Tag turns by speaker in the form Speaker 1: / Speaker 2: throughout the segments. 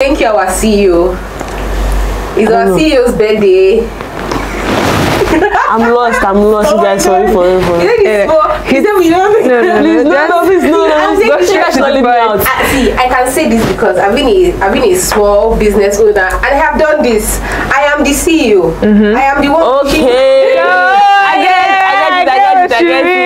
Speaker 1: Thank you, our CEO. It's our CEO's birthday.
Speaker 2: I'm lost. I'm lost. You guys, sorry for it. For
Speaker 1: it's small? He said we don't.
Speaker 3: No, no,
Speaker 2: Please,
Speaker 3: no.
Speaker 2: please, no, no.
Speaker 1: I'm
Speaker 2: you guys
Speaker 1: credit,
Speaker 2: not leave me out.
Speaker 1: Ah, see, I can say this because I've been a I've been a small business owner and I have done this. I am the CEO. I am the one.
Speaker 2: Okay. I get it. I get it. I get it. I get it.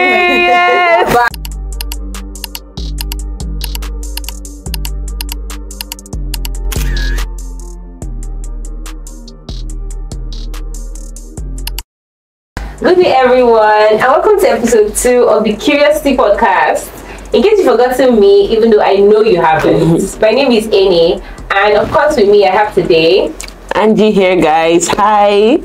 Speaker 1: Good day, everyone, and welcome to episode two of the Curiocity Podcast. In case you've forgotten me, even though I know you haven't, my name is Annie, and of course, with me, I have today.
Speaker 2: Angie here, guys. Hi.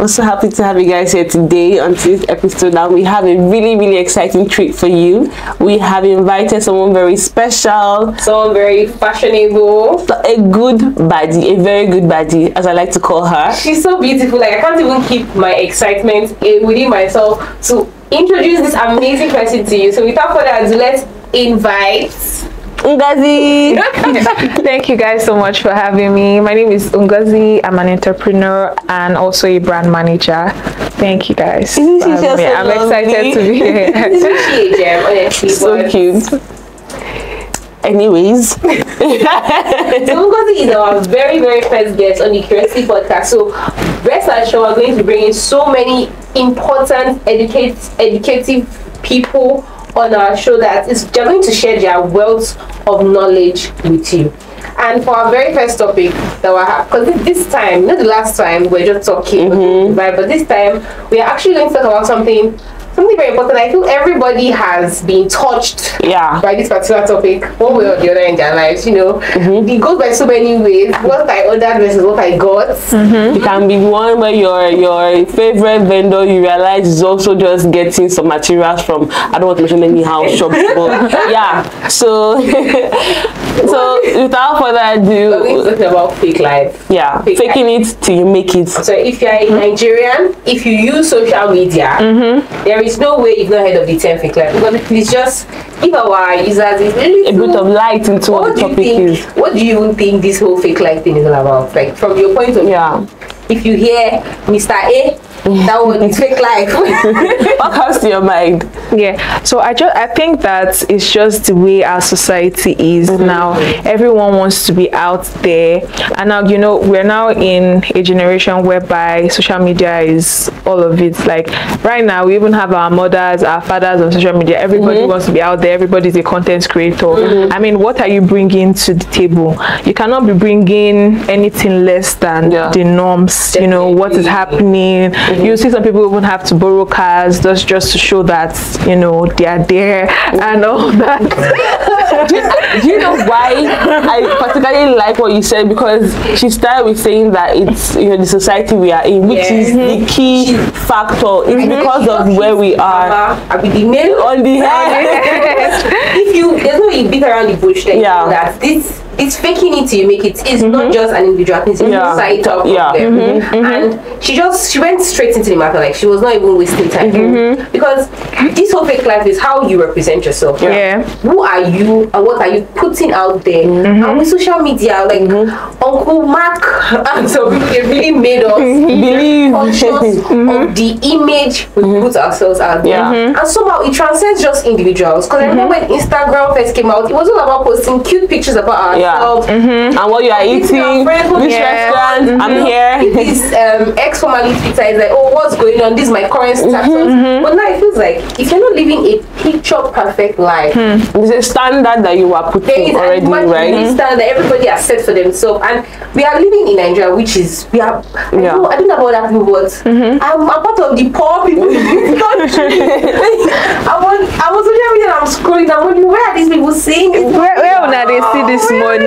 Speaker 2: I'm so happy to have you guys here today on this episode. Now we have a really, really exciting treat for you. We have invited someone very special,
Speaker 1: Someone very fashionable.
Speaker 2: a good baddie, a very good baddie, as I like to call her.
Speaker 1: She's so beautiful. Like I can't even keep my excitement eh, within myself to introduce this amazing person to you. So without further ado, let's invite.
Speaker 2: Ngozi.
Speaker 3: Thank you guys so much for having me. My name is Ngozi. I'm an entrepreneur and also a brand manager. Thank you guys.
Speaker 2: Isn't she
Speaker 3: um,
Speaker 2: just so
Speaker 3: I'm excited to be here.
Speaker 1: Isn't she a gem, honestly?
Speaker 2: Oh,
Speaker 1: so
Speaker 2: cute. Anyways,
Speaker 1: So Ngozi is our very, very first guest on the Curiocity Podcast. So rest assured, we're going to bring in so many important, educate, educative people on our show that is they're going to share their wealth of knowledge with you. And for our very first topic that we have, because this time, not the last time, we we're just talking, mm-hmm. right? But this time, we are actually going to talk about something, something very important. I feel everybody has been touched
Speaker 2: yeah.
Speaker 1: by this particular topic, one way or the other in their lives, you know. Mm-hmm. It goes by so many ways. What I ordered versus what I got. Mm-hmm.
Speaker 2: It can be one where your your favorite vendor you realize is also just getting some materials from I don't want to mention any house shops, but yeah. So so without further ado,
Speaker 1: We're going to
Speaker 2: ado,
Speaker 1: talk about fake life.
Speaker 2: yeah,
Speaker 1: Fake
Speaker 2: faking it till you make it.
Speaker 1: So if you're a Nigerian, if you use social media, mm-hmm. there is no way you've not heard of the term fake life. Because please just give our users a
Speaker 2: A bit of light into what
Speaker 1: what
Speaker 2: the
Speaker 1: do you
Speaker 2: topic
Speaker 1: think?
Speaker 2: is.
Speaker 1: What do you even think this whole fake life thing is all about? Like from your point of view,
Speaker 2: Yeah.
Speaker 1: if you hear Mr. A, that one is fake life.
Speaker 2: What comes to your mind?
Speaker 3: Yeah. So I just I think that it's just the way our society is
Speaker 2: Mm-hmm.
Speaker 3: now. Everyone wants to be out there, and now you know we're now in a generation whereby social media is all of it. Like right now, we even have our mothers, our fathers on social media. Everybody
Speaker 2: Mm-hmm.
Speaker 3: wants to be out there. Everybody's a content creator. Mm-hmm. I mean, what are you bringing to the table? You cannot be bringing anything less than
Speaker 2: Yeah.
Speaker 3: the norms. You know what is happening. Mm-hmm. You see some people even have to borrow cars just just to show that you know they are there and all that.
Speaker 2: Do you know why I particularly like what you said? Because she started with saying that it's you know the society we are in, which
Speaker 1: Yeah.
Speaker 2: is the key mm-hmm. Factor. It's because of where we are.
Speaker 1: Be the nail
Speaker 2: On the head.
Speaker 1: if you there's no you beat around the bush then
Speaker 2: Yeah.
Speaker 1: you know that this it's faking it till you make it. It's mm-hmm. not just an individual thing, it's a
Speaker 2: Yeah.
Speaker 1: societal
Speaker 2: Yeah.
Speaker 1: problem. Mm-hmm. Mm-hmm. And she just she went straight into the matter, like she was not even wasting time. Because this whole fake life is how you represent yourself.
Speaker 3: Yeah.
Speaker 1: Who are you and what are you putting out there? And with social media, like Uncle Mark and some people they really made us
Speaker 2: Believe.
Speaker 1: conscious of the image we put ourselves out there.
Speaker 2: Yeah.
Speaker 1: And somehow it transcends just individuals. Because I remember when Instagram first came out, it was all about posting cute pictures about
Speaker 2: Yeah.
Speaker 1: ourselves. Mm-hmm.
Speaker 2: And what you are eating, which
Speaker 3: Yeah.
Speaker 2: restaurant, I'm mm-hmm. here.
Speaker 1: This um, ex formerly Twitter is like, oh, what's going on? This is my current status. Mm-hmm. But now it feels like if you're not living a picture perfect life, hmm.
Speaker 2: There's a standard that you are putting
Speaker 1: is
Speaker 2: already,
Speaker 1: an imaginary
Speaker 2: right?
Speaker 1: standard that everybody has set for themselves, and we are living in Nigeria, which is we are. I,
Speaker 2: Yeah.
Speaker 1: don't, I don't know about that people, but I'm a part of the poor people in this country. I was I was social media, and I'm scrolling. I'm wondering where are these people saying this?
Speaker 3: Where where una they see this money?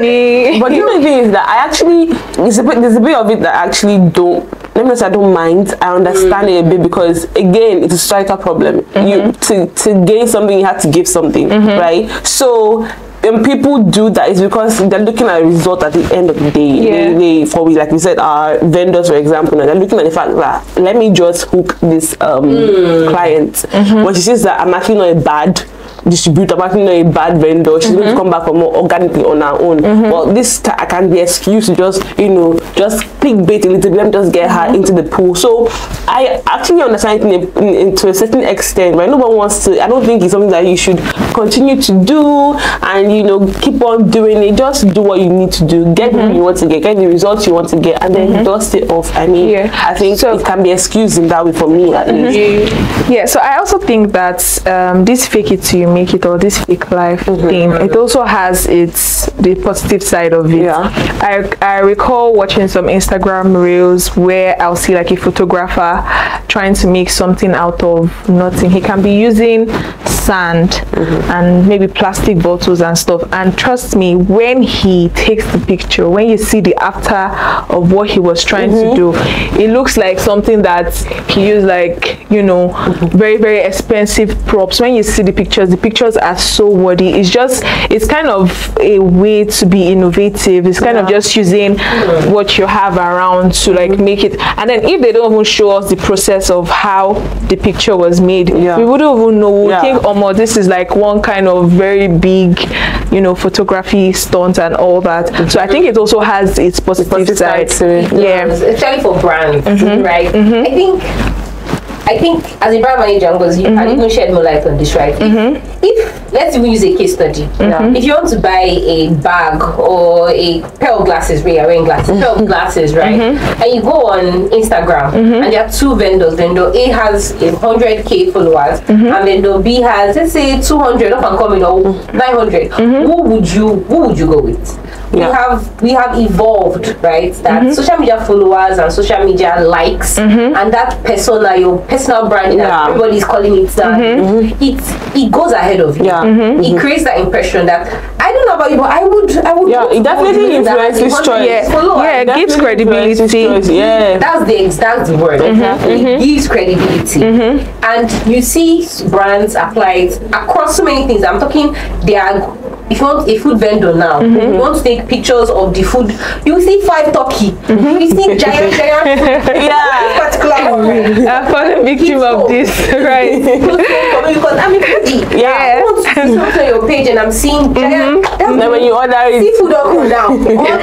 Speaker 2: But the only thing is that I actually there's a bit there's a bit of it that I actually don't let me not say I don't mind. I understand it a bit because again it's a societal problem. You mm-hmm. to to gain something you have to give something, mm-hmm. right? So when people do that, it's because they're looking at a result at the end of the day.
Speaker 3: Yeah.
Speaker 2: They, they, for we, like we said, our vendors, for example, and they're looking at the fact that let me just hook this um, mm. client. Mm-hmm. When she says that I'm actually not a bad distributor, but you know a bad vendor. She's going to mm-hmm. come back for more organically on her own. Mm-hmm. But this I can be excused to just you know just clickbait a little bit. Let me just get her mm-hmm. into the pool. So I actually understand it in a, in, in- to a certain extent. Right? No one wants to. I don't think it's something that you should continue to do and you know keep on doing it. Just do what you need to do. Get who you want to get. Get the results you want to get, and then dust it off. I mean,
Speaker 3: Yeah.
Speaker 2: I think
Speaker 3: So-
Speaker 2: it can be excused in that way for me at least.
Speaker 3: Yeah, so I also think that um, this fake it till you make it or this fake life mm-hmm. thing, mm-hmm. it also has its the positive side of it.
Speaker 2: Yeah.
Speaker 3: I I recall watching some Instagram reels where I'll see like a photographer trying to make something out of nothing. He can be using sand mm-hmm. and maybe plastic bottles and stuff. And trust me, when he takes the picture, when you see the after of what he was trying to do, it looks like something that he used like you know very very expensive props. When you see the pictures, the pictures are so worthy. It's just it's kind of a way to be innovative. It's kind of just using what you have around to like make it. And then if they don't even show us the process of how the picture was made,
Speaker 2: Yeah.
Speaker 3: we wouldn't even know. We
Speaker 2: Yeah.
Speaker 3: think, oh, more this is like one kind of very big, you know, photography stunt and all that. So I think it also has its positive,
Speaker 2: positive
Speaker 3: side.
Speaker 2: side to it.
Speaker 3: Yeah.
Speaker 1: especially for brands,
Speaker 3: Mm-hmm.
Speaker 1: right? I think, I think as a brand manager, because you
Speaker 3: Mm-hmm.
Speaker 1: can even shed more light on this, right? If, if let's even use a case study.
Speaker 3: Mm-hmm.
Speaker 1: If you want to buy a bag or a pair of glasses, where you're wearing glasses, pair
Speaker 3: Mm-hmm.
Speaker 1: of glasses, right? And you go on Instagram, and there are two vendors. Vendor A has a hundred k followers,
Speaker 3: Mm-hmm.
Speaker 1: and vendor B has let's say two hundred up and coming or nine
Speaker 3: Mm-hmm.
Speaker 1: Who would you Who would you go with? we have we have evolved right that
Speaker 3: Mm-hmm.
Speaker 1: social media followers and social media likes and that persona your personal brand that
Speaker 2: Yeah.
Speaker 1: everybody's calling it that
Speaker 3: Mm-hmm.
Speaker 1: it it goes ahead of you
Speaker 2: Yeah. Mhm.
Speaker 1: it creates that impression that I don't know about you but I would I would
Speaker 2: Yeah, it definitely
Speaker 1: you that has
Speaker 2: influences
Speaker 1: 100
Speaker 2: choice.
Speaker 3: Yeah. Yeah, it gives credibility.
Speaker 2: choice, Yeah.
Speaker 1: That's the that's the word. Mm-hmm. It mm-hmm. gives credibility, and you see brands apply it across so many things. I'm talking. They are. If you want a food vendor now, you want to take pictures of the food. You see five turkey. You see giant giant. food.
Speaker 2: Yeah.
Speaker 1: Particular one.
Speaker 3: I've fallen victim of this, right?
Speaker 1: because I'm a foodie.
Speaker 2: Yeah.
Speaker 1: I want to see something on your page, and I'm seeing giant. That's
Speaker 2: Then when you order it,
Speaker 1: seafood don't come down. All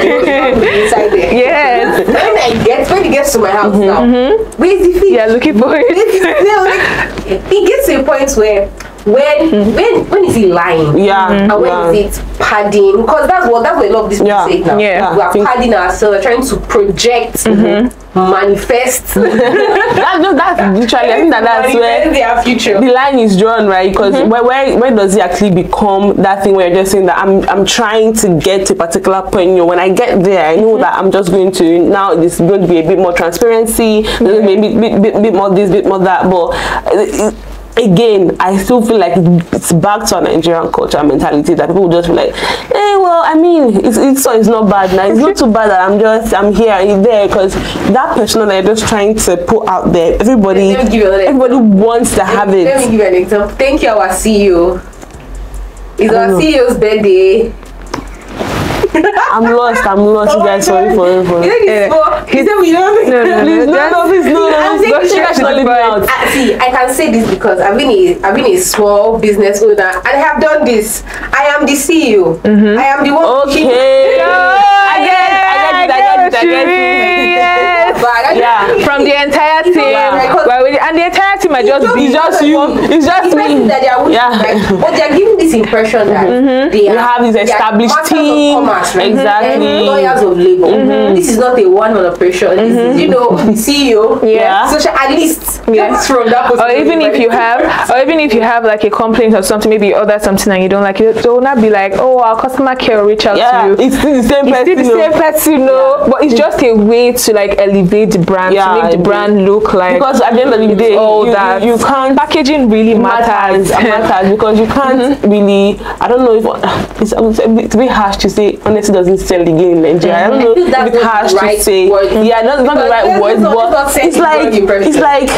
Speaker 1: the inside there.
Speaker 3: Yes.
Speaker 1: When I get when it gets to my house now, where's the fish?
Speaker 3: Yeah, looking for it.
Speaker 1: like, it gets to a point where when when when is he lying?
Speaker 2: yeah.
Speaker 1: And when
Speaker 2: yeah.
Speaker 1: is it padding? Because that's what that's what a lot of these people
Speaker 2: Yeah.
Speaker 1: say now.
Speaker 3: Yeah.
Speaker 1: we are
Speaker 2: think-
Speaker 1: padding ourselves, we're trying to project, manifest,
Speaker 2: That, no, that's literally, I think that that's where
Speaker 1: their future.
Speaker 2: the line is drawn, right? Because
Speaker 3: Mm-hmm.
Speaker 2: where, where where does it actually become that thing where you're just saying that I'm I'm trying to get to a particular point. You know, when I get there, I
Speaker 3: Mm-hmm.
Speaker 2: know that I'm just going to now. There's going to be a bit more transparency. There's going to be a bit, bit, bit, bit more this, bit more that. But uh, again, I still feel like it's back to our Nigerian culture mentality that people just feel like, hey, well, I mean, it's it's, it's not bad now. It's not too bad that I'm just I'm here and there because that person that you're just trying to put out there, everybody,
Speaker 1: Let me give you another
Speaker 2: everybody wants to have it.
Speaker 1: Let me give you an example. Thank you, our CEO. It's our
Speaker 2: know.
Speaker 1: CEO's birthday.
Speaker 2: I'm lost. I'm lost, you guys. Oh sorry for it. For
Speaker 1: You
Speaker 2: it.
Speaker 1: this he said we don't
Speaker 3: No, no,
Speaker 2: Please,
Speaker 3: no.
Speaker 2: no, no, please, no, no, You guys
Speaker 1: it
Speaker 2: not leave out.
Speaker 1: Ah, see, I can say this because I've been a I've been a small business owner and I have done this. I am the CEO. I am the one. pushing-
Speaker 2: Okay. I get it. I get it. I get it. I get it.
Speaker 3: Yes.
Speaker 1: But I-
Speaker 2: Yeah.
Speaker 3: From the entire team,
Speaker 1: Yeah.
Speaker 3: And the entire team might just be
Speaker 2: It's just you. It's just me.
Speaker 1: that they are with
Speaker 2: Yeah.
Speaker 1: but they are giving this impression that they
Speaker 2: We
Speaker 1: are,
Speaker 2: have this
Speaker 1: they are
Speaker 2: established team.
Speaker 1: Of commerce, right?
Speaker 2: Exactly.
Speaker 1: And lawyers of labor. This is not a one-man operation. This is, you know, the CEO.
Speaker 2: Yeah.
Speaker 1: So at least
Speaker 3: Yeah.
Speaker 1: just from that
Speaker 3: or even if you have or even if you have like a complaint or something maybe you order something and you don't like it they will not be like oh our customer care will reach out
Speaker 2: Yeah.
Speaker 3: to you
Speaker 2: It's still the same
Speaker 3: it's still
Speaker 2: person.
Speaker 3: the
Speaker 2: no.
Speaker 3: same person no but it's just a way to like elevate the brand
Speaker 2: Yeah,
Speaker 3: to make the
Speaker 2: it-
Speaker 3: brand look like
Speaker 2: Because at the end of the day,
Speaker 3: all
Speaker 2: you,
Speaker 3: that
Speaker 2: you, you can't
Speaker 3: packaging really
Speaker 2: matters,
Speaker 3: matters
Speaker 2: matters because you can't mm-hmm. really. I don't know if it's, it's a bit, it's a bit harsh to say. Honestly, doesn't sell again in Nigeria. I don't
Speaker 1: mm-hmm.
Speaker 2: know if it's
Speaker 1: not the
Speaker 2: harsh
Speaker 1: right
Speaker 2: to say.
Speaker 1: word.
Speaker 2: Yeah, that's not the right
Speaker 1: let's
Speaker 2: word,
Speaker 1: not- let's not
Speaker 2: but it's like it's like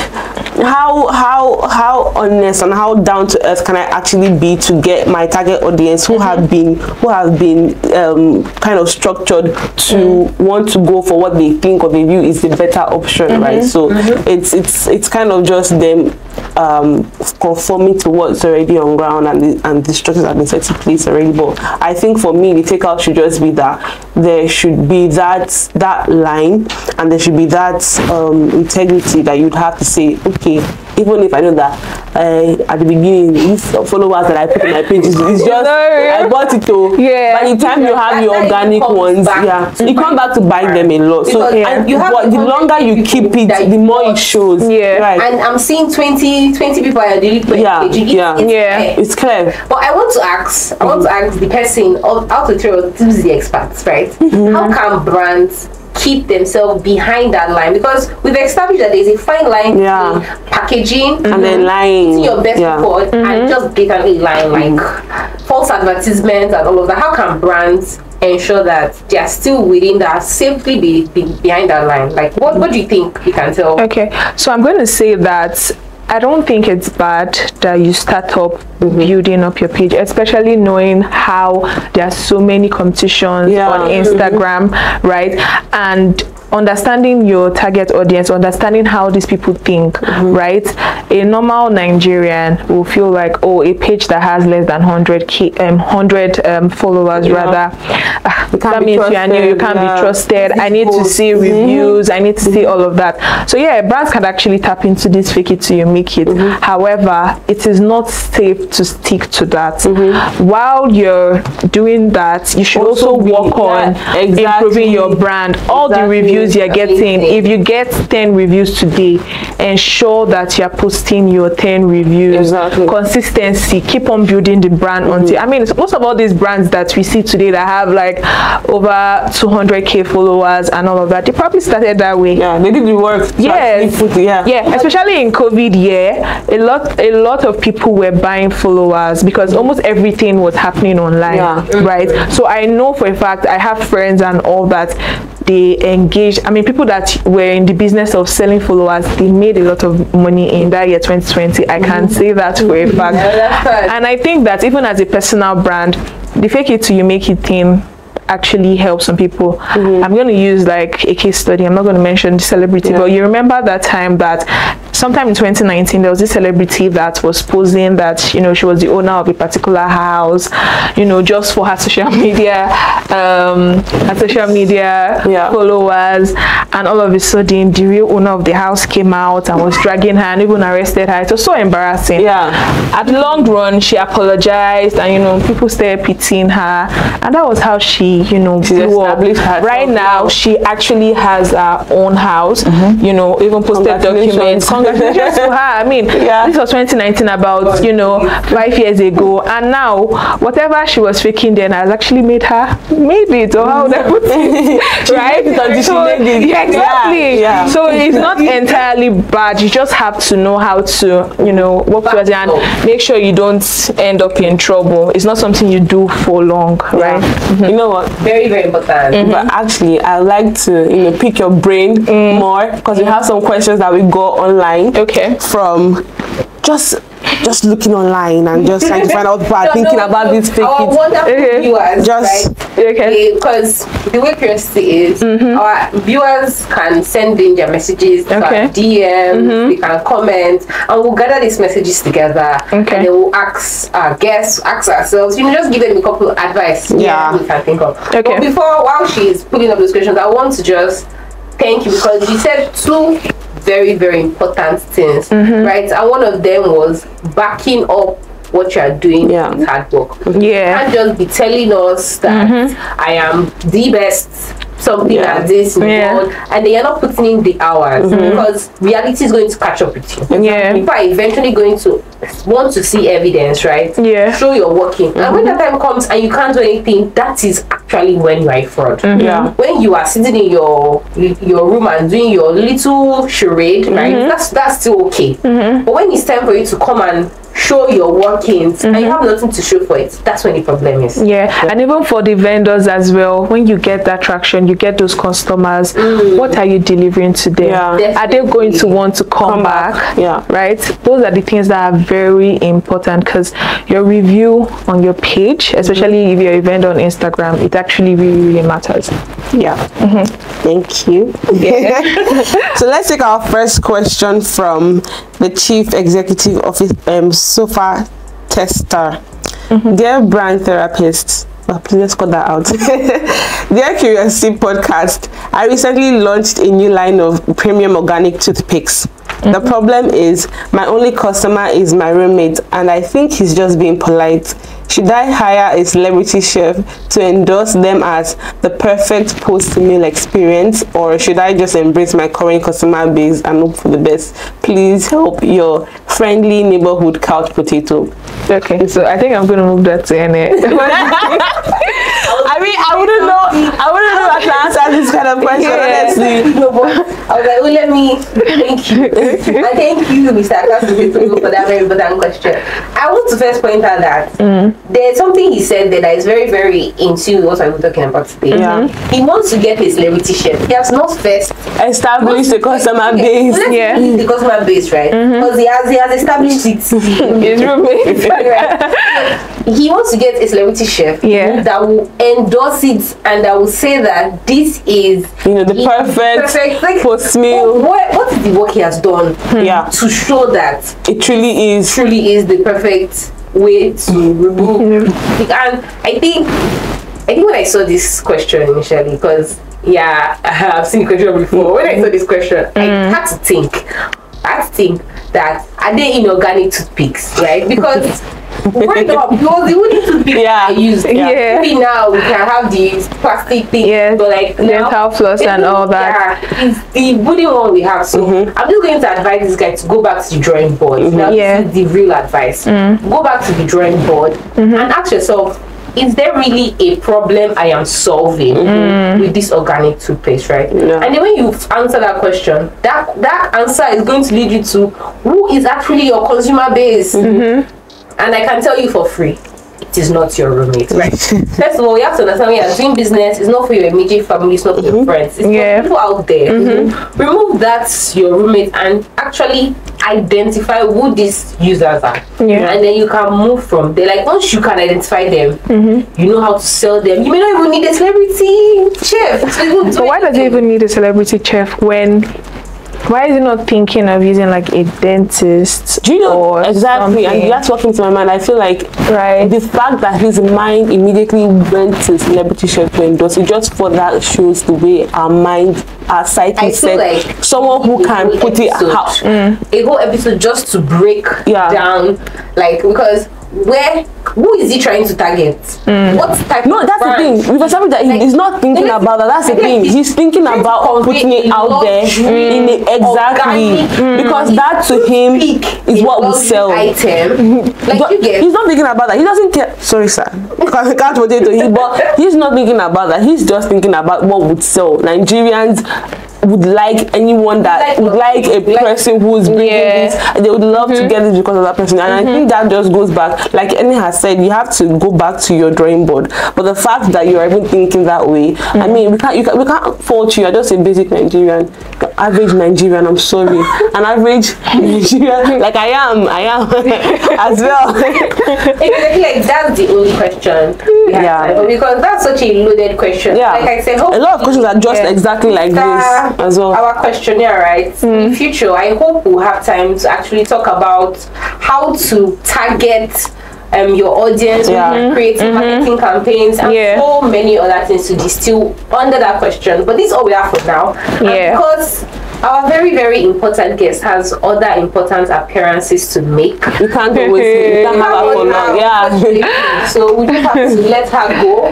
Speaker 2: how how how honest and how down to earth can I actually be to get my target audience who have been who have been um, kind of structured to want to go for what they think or they view is the better option, right? So it's it's it's kind of just them um, conforming to what's already on ground and the, and the structures have been set in place already. But I think for me, the takeout should just be that there should be that that line and there should be that um, integrity that you'd have to say, okay, even if I know that uh, at the beginning, these followers that I put on my page is is just
Speaker 3: No.
Speaker 2: I bought it to.
Speaker 3: Yeah.
Speaker 2: By the time you have your
Speaker 1: That- that
Speaker 2: organic ones,
Speaker 1: back
Speaker 2: yeah,
Speaker 1: to
Speaker 2: it come back to bite them a lot. So
Speaker 1: Because-
Speaker 2: and
Speaker 1: you have
Speaker 2: but the longer you keep it, the more it shows.
Speaker 3: Yeah.
Speaker 2: Right.
Speaker 1: And I'm seeing 20, 20 people are delinquent.
Speaker 2: Yeah,
Speaker 1: It's-
Speaker 2: yeah.
Speaker 1: it's
Speaker 3: Yeah.
Speaker 1: fair.
Speaker 2: it's clear.
Speaker 1: But I want to ask, I want to ask the person of- out of three of us, who's the experts, right?
Speaker 2: Mm-hmm.
Speaker 1: How can brands keep themselves behind that line? Because we've established that there's a fine line
Speaker 2: Yeah.
Speaker 1: between packaging
Speaker 2: And then mhm. lying.
Speaker 1: putting your best
Speaker 2: yeah.
Speaker 1: report and mhm. just blatantly lying mm. like false advertisements and all of that. How can brands ensure that they are still within that safely be, be behind that line? Like what what do you think you can tell?
Speaker 3: Okay, so I'm going to say that I don't think it's bad that you start up
Speaker 2: Mm-hmm.
Speaker 3: building up your page, especially knowing how there are so many competitions
Speaker 2: Yeah.
Speaker 3: on Instagram, right? And understanding your target audience, understanding how these people think,
Speaker 2: Mm-hmm.
Speaker 3: right? A normal Nigerian will feel like, oh, a page that has less than 100 k, um, 100 um, followers,
Speaker 2: Yeah.
Speaker 3: rather,
Speaker 2: can't
Speaker 3: that
Speaker 2: be
Speaker 3: means you are new, you can't
Speaker 2: yeah.
Speaker 3: be trusted. I need to see reviews, I need to see all of that. So yeah, brands can actually tap into this fake it till you make it. However, it is not safe to stick to that. While you're doing that, you should also,
Speaker 2: Also be-
Speaker 3: work on
Speaker 2: yeah, exactly.
Speaker 3: improving your brand. All the reviews you're getting,
Speaker 1: Amazing.
Speaker 3: if you get 10 reviews today, ensure that you're posting your 10 reviews.
Speaker 2: Exactly.
Speaker 3: Consistency, keep on building the brand mm-hmm. until I mean most of all these brands that we see today that have like over 200k followers and all of that, they probably started that way.
Speaker 2: Yeah, they did the work.
Speaker 3: Yes.
Speaker 2: put yeah.
Speaker 3: Yeah, especially in COVID year, a lot a lot of people were buying followers because almost everything was happening online.
Speaker 2: Yeah.
Speaker 3: Right. So I know for a fact I have friends and all that they engaged I mean people that were in the business of selling followers, they made a lot of money in that year 2020. I can mm-hmm. say that for a mm-hmm. fact.
Speaker 1: Yeah, right.
Speaker 3: And I think that even as a personal brand, the fake it till you make it thing actually helps some people. Mm-hmm. I'm going to use like a case study. I'm not going to mention the celebrity,
Speaker 2: Yeah.
Speaker 3: but you remember that time that sometime in 2019 there was this celebrity that was posing that you know she was the owner of a particular house, you know, just for her social media, um, her social media
Speaker 2: Yeah.
Speaker 3: followers, and all of a sudden the real owner of the house came out and was dragging her and even arrested her. It was so embarrassing
Speaker 2: Yeah.
Speaker 3: at the long run she apologized and you know people started pitying her and that was how she you know
Speaker 2: She
Speaker 3: grew up right now
Speaker 2: now.
Speaker 3: she actually has her own house you know even posted documents congratulations to her. I mean
Speaker 2: Yeah.
Speaker 3: this was 2019 about you know five years ago. And now whatever she was faking then has actually made her made it or how would I put it right?
Speaker 2: made it she
Speaker 3: so, yeah exactly.
Speaker 2: Yeah, yeah.
Speaker 3: so it's not entirely bad. You just have to know how to you know work towards it and make sure you don't end up in trouble. It's not something you do for long right?
Speaker 2: You know what?
Speaker 1: Very, very important.
Speaker 2: But mm-hmm. actually, I like to you know pick your brain mm. more because we have some questions that we got online
Speaker 3: okay
Speaker 2: from just just looking online and just trying to find out what are thinking about this fake
Speaker 1: Our
Speaker 2: it.
Speaker 1: wonderful
Speaker 3: Okay.
Speaker 1: viewers,
Speaker 2: Just-
Speaker 1: right?
Speaker 3: okay eh,
Speaker 1: Because the way curiosity is, mm-hmm. our viewers can send in their messages to
Speaker 3: Okay.
Speaker 1: our DMs, they mm-hmm. can comment, and we'll gather these messages together.
Speaker 3: Okay.
Speaker 1: And then we'll ask our guests, ask ourselves, you know, just give them a couple of advice
Speaker 2: Yeah.
Speaker 1: we can think of.
Speaker 3: Okay.
Speaker 1: But before, while she's putting up those questions, I want to just thank you because you said two very, very important things,
Speaker 3: Mm-hmm.
Speaker 1: right? And one of them was backing up what you are doing
Speaker 2: Yeah.
Speaker 1: with hard work
Speaker 3: yeah
Speaker 1: can't just be telling us that I am the best something
Speaker 2: Yeah.
Speaker 1: like this in
Speaker 3: Yeah.
Speaker 1: world and they are not putting in the hours mm-hmm. because reality is going to catch up with you.
Speaker 3: Yeah.
Speaker 1: People are eventually going to want to see evidence, right?
Speaker 3: Yeah.
Speaker 1: Show you're working. And when mm-hmm. that time comes and you can't do anything, that is actually when you are a fraud. Mm-hmm.
Speaker 2: Yeah.
Speaker 1: When you are sitting in your your room and doing your little charade, right? That's that's still okay. But when it's time for you to come and show your workings and
Speaker 3: Mm-hmm.
Speaker 1: you have nothing to show for it, that's when the problem is.
Speaker 3: Yeah. and even for the vendors as well, when you get that traction, you get those customers. Mm. What are you delivering to them?
Speaker 2: Yeah.
Speaker 3: Are they going to want to come,
Speaker 2: Come
Speaker 3: back?
Speaker 2: back, yeah.
Speaker 3: Right. Those are the things that are very important because your review on your page, especially mm-hmm. if you're a vendor on Instagram, it actually really really matters.
Speaker 2: Yeah. Mm-hmm. Thank you. so let's take our first question from the Chief Executive Office um, Sofa Tester. Dear brand therapist, oh, please let's cut that out. Dear Curiocity Podcast, I recently launched a new line of premium organic toothpicks. The problem is my only customer is my roommate and I think he's just being polite. Should I hire a celebrity chef to endorse them as the perfect post-meal experience or should I just embrace my current customer base and hope for the best? Please help your friendly neighborhood couch potato.
Speaker 3: Okay, so I think I'm gonna move that to NA.
Speaker 2: I mean, I wouldn't know. I wouldn't know how to answer this kind of question,
Speaker 3: Yeah.
Speaker 2: honestly.
Speaker 1: No, but I was like, well, let me thank you. and thank you, Mr. Akasubitu, for that very important question. I want to first point out that
Speaker 3: Mm.
Speaker 1: There's something he said there that is very, very into what I'm talking about today.
Speaker 2: Yeah. Mm-hmm.
Speaker 1: He wants to get his celebrity chef. He has not first
Speaker 2: Establish the customer base.
Speaker 1: Let's
Speaker 3: Yeah.
Speaker 1: the customer base, right? Mm-hmm. Because he has he has established it.
Speaker 3: His roommate.
Speaker 1: Right. he wants to get a celebrity chef
Speaker 3: Yeah.
Speaker 1: that will endorse it and that will say that this is
Speaker 2: You know, the perfect
Speaker 1: perfect like,
Speaker 2: post-meal.
Speaker 1: What, what is the work he has done hmm.
Speaker 2: Yeah,
Speaker 1: to show that
Speaker 2: it truly is.
Speaker 1: truly is the perfect way to remove and I think I think when I saw this question initially because yeah I have seen the question before. When I saw this question I mm. had to think I had to think that are they inorganic toothpicks right? Because growing up it was the wooden toothpicks
Speaker 2: Yeah.
Speaker 1: I used
Speaker 3: Yeah.
Speaker 1: maybe now we can have these plastic things
Speaker 3: Yes,
Speaker 1: but like now
Speaker 3: dental floss and all that.
Speaker 1: yeah, it's the wooden one we have. So mm-hmm. I'm just going to advise this guy to go back to the drawing board. Mm-hmm. Now,
Speaker 3: Yeah.
Speaker 1: this is the real advice. Mm. Go back to the drawing board mm-hmm. and ask yourself. Is there really a problem I am solving mm. with this organic toothpaste, right?
Speaker 2: Yeah.
Speaker 1: And then when you answer that question, that that answer is going to lead you to who is actually your consumer base. And I can tell you for free, it is not your roommate, right? First of all, you have to understand when you're doing business, it's not for your immediate family, it's not for your mm-hmm. friends, it's
Speaker 3: Yeah.
Speaker 1: for people out there. Mm-hmm. Mm-hmm. Remove that your roommate and actually identify who these users are.
Speaker 3: Yeah.
Speaker 1: And then you can move from there. Like once you can identify them, you know how to sell them. You may not even need a celebrity chef.
Speaker 3: But why does he even need a celebrity chef when? Why is he not thinking of using like a dentist?
Speaker 2: Do you know
Speaker 3: or
Speaker 2: exactly? And
Speaker 3: something?
Speaker 2: that's what came to my mind. I feel like
Speaker 3: Right.
Speaker 2: the fact that his mind immediately went to celebrity chef endorse it just for that shows the way our mind, our psyche said
Speaker 1: like
Speaker 2: someone who can put it
Speaker 1: episode-
Speaker 2: out.
Speaker 1: A whole episode just to break
Speaker 2: Yeah.
Speaker 1: down, like because where who is he trying to target? What type?
Speaker 2: No,
Speaker 1: of
Speaker 2: that's the
Speaker 1: brand?
Speaker 2: thing. Because something that he-
Speaker 1: Like,
Speaker 2: he's not thinking about that. That's the
Speaker 1: I
Speaker 2: thing.
Speaker 1: he's
Speaker 2: He's thinking
Speaker 1: to
Speaker 2: about putting it
Speaker 1: a
Speaker 2: out there
Speaker 1: luxury,
Speaker 2: in it exactly
Speaker 1: organic,
Speaker 2: because that to him is what will sell.
Speaker 1: Item, like
Speaker 2: But
Speaker 1: you get.
Speaker 2: he's not thinking about that. He doesn't care. Sorry, sir. Can't can't potato. He, but he's not thinking about that. He's just thinking about what would sell. Nigerians would like anyone that
Speaker 1: Like
Speaker 2: would like a
Speaker 1: like-
Speaker 2: person who's bringing
Speaker 3: Yeah.
Speaker 2: this. They would love to mm-hmm. get it because of that person. And I think mm-hmm. that just goes back, like Annie has said, you have to go back to your drawing board. But the fact that you're even thinking that way, I mm-hmm. mean, we can't, you can, we can't fault you. You're just a basic Nigerian, average Nigerian. I'm sorry, an average Nigerian, like I am, I am as well.
Speaker 1: Exactly, like that's the only question. We have
Speaker 2: Yeah.
Speaker 1: because that's such a loaded question.
Speaker 2: Yeah.
Speaker 1: Like I said,
Speaker 2: a lot of questions are just
Speaker 3: Yeah.
Speaker 2: exactly like
Speaker 1: after
Speaker 2: this as well.
Speaker 1: Our questionnaire, right? In hmm. future, I hope we'll have time to actually talk about how to target um, your audience,
Speaker 2: Yeah.
Speaker 1: with mm-hmm. creative mm-hmm. marketing campaigns, and
Speaker 3: Yeah.
Speaker 1: so many other things to distill under that question. But this is all we have for now.
Speaker 3: Yeah.
Speaker 1: because our very, very important guest has other important appearances to make.
Speaker 2: You can't always you can't have her for long. Yeah.
Speaker 1: So we just have to let her go.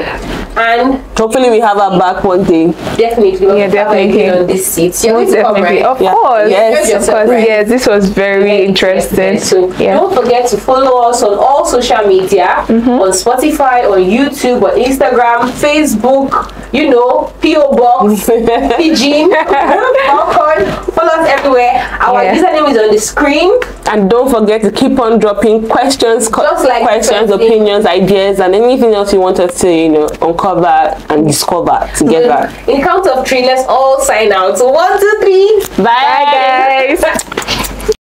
Speaker 1: And
Speaker 2: Hopefully we have her back one day.
Speaker 1: definitely, we'll
Speaker 3: Yeah,
Speaker 1: have her
Speaker 3: definitely.
Speaker 1: on this seat. You're going to come, right?
Speaker 3: Of
Speaker 2: Yeah.
Speaker 3: course.
Speaker 2: Yes.
Speaker 3: of course.
Speaker 1: Right.
Speaker 3: Yes, this was very
Speaker 1: Very
Speaker 3: interesting.
Speaker 1: So
Speaker 3: yeah.
Speaker 1: don't forget to follow us on all social media, mm-hmm. on Spotify, on YouTube, on Instagram, Facebook, you know, PO Box, Pigeon, Falcon. Follow us everywhere. Our
Speaker 3: Yeah.
Speaker 1: username is on the screen.
Speaker 2: And don't forget to keep on dropping questions,
Speaker 1: Just like
Speaker 2: questions, opinions, ideas, and anything else you want us to, you know, uncover and discover together.
Speaker 1: In count of three, let's all sign out. So one, two, three.
Speaker 2: Bye,
Speaker 3: Bye, guys.